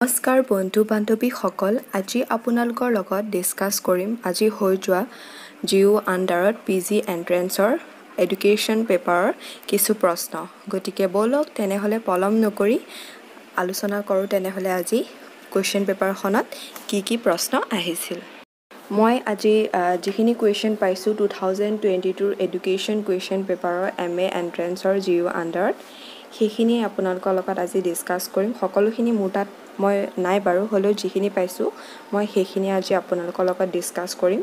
নমস্কাৰ বন্ধু বান্ধৱীসকল আজি আপোনালোকৰ লগত ডিছকাছ কৰিম। আজি হৈ যোৱা জিঅ' আণ্ডাৰত পি জি এণ্ট্ৰেঞ্চৰ এডুকেশ্যন পেপাৰৰ কিছু প্ৰশ্ন। গতিকে ব'লক তেনেহ'লে পলম নকৰি আলোচনা কৰোঁ। তেনেহ'লে আজি কুৱেশ্যন পেপাৰখনত কি কি প্ৰশ্ন আহিছিল? মই আজি যিখিনি কুৱেশ্যন পাইছোঁ টু থাউজেণ্ড টুৱেণ্টি টুৰ এডুকেশ্যন কুৱেশ্যন পেপাৰৰ এম এ এণ্ট্ৰেঞ্চৰ জিঅ' আণ্ডাৰত সেইখিনিয়ে আপোনালোকৰ লগত আজি ডিছকাছ কৰিম। সকলোখিনি মোৰ তাত মই নাই বাৰু হ'লেও যিখিনি পাইছোঁ মই সেইখিনি আজি আপোনালোকৰ লগত ডিছকাছ কৰিম।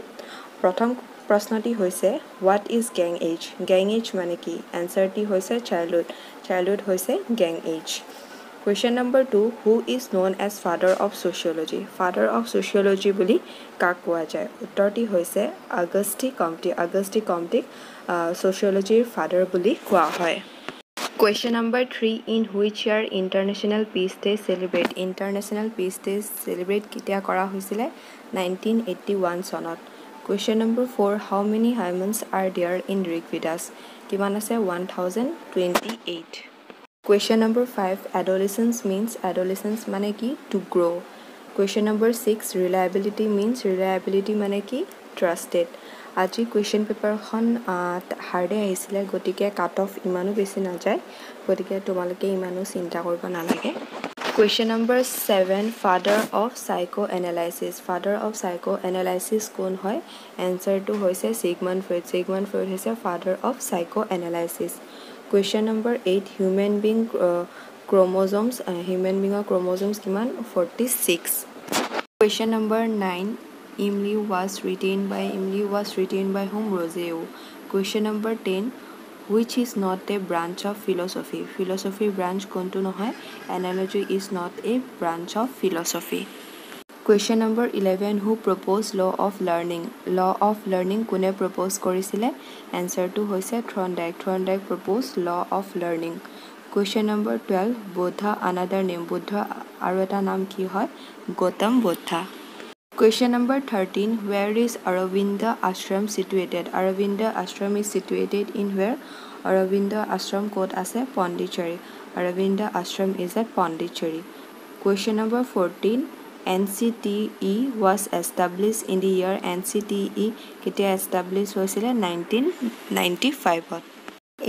প্ৰথম প্ৰশ্নটি হৈছে what is gang age gang age মানে কি? এনচাৰটি হৈছে চাইল্ডহুড চাইল্ডহুড হৈছে gang age question number two who is known as father of sociology father of sociology বুলি কাক কোৱা যায়? উত্তৰটি হৈছে আগষ্টি কমটি আগষ্টি কমটিক ছ'চিয়লজিৰ ফাদাৰ বুলি কোৱা হয়। Question number three in which year international peace day celebrate international peace day celebrate কেতিয়া কৰা হৈছিলে? নাইনটিন এইটটি ওৱান চনত। Question number four how many hymns are there in Rigvedas কিমান আছে? One thousand twenty eight question number five adolescence means adolescence মানে কি? To grow' question number six reliability means reliability মানে কি? Trusted আজি question পেপাৰখন হাৰ্ডে আহিছিলে গতিকে কাট অফ ইমানো বেছি নাযায়। গতিকে তোমালোকে ইমানো চিন্তা কৰিব নালাগে। Question number seven father of psychoanalysis father of psychoanalysis কোন হয়? এনচাৰটো হৈছে ছিগমন ফ্ৰইড। ছিগমন ফ্ৰইড হৈছে father of psychoanalysis question number eight human being chromosomes human বিঙৰ ক্ৰম'জমছ কিমান? Forty six. Question number nine Emile was written by Emile was written by home Rousseau question number ten which is not a branch of philosophy ফিলচফিৰ branch কোনটো নহয়? Analogy is not a branch of philosophy question number eleven who propose law of learning law of learning কোনে propose কৰিছিলে? এনচাৰটো হৈছে Thorndike Thorndike propose law of learning question number twelve Buddha another name Buddha আৰু এটা নাম কি হয়? Gautam Buddha ashram situated Aurobindo ashram is situated in where Aurobindo ashram ক'ত আছে Pondicherry Aurobindo Ashram is at Pondicherry question number fourteen N C T E was establish in the year N C T E কেতিয়া establish হৈছিলে nineteen ninety ফাইভত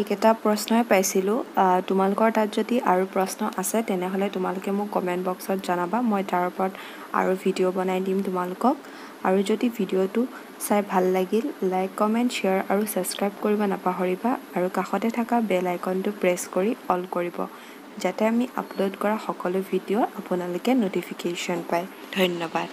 এইকেইটা প্ৰশ্নই পাইছিলোঁ। তোমালোকৰ তাত যদি আৰু প্ৰশ্ন আছে তেনেহ'লে তোমালোকে মোক কমেণ্ট বক্সত জনাবা। মই তাৰ ওপৰত আৰু ভিডিঅ' বনাই দিম তোমালোকক। আৰু যদি ভিডিঅ'টো চাই ভাল লাগিল লাইক কমেণ্ট শ্বেয়াৰ আৰু ছাবস্ক্ৰাইব কৰিব নাপাহৰিবা আৰু কাষতে থকা বেল আইকনটো প্ৰেছ কৰি অল কৰিব যাতে আমি আপলোড কৰা সকলো ভিডিঅ' আপোনালোকে ন'টিফিকেশ্যন পায়। ধন্যবাদ।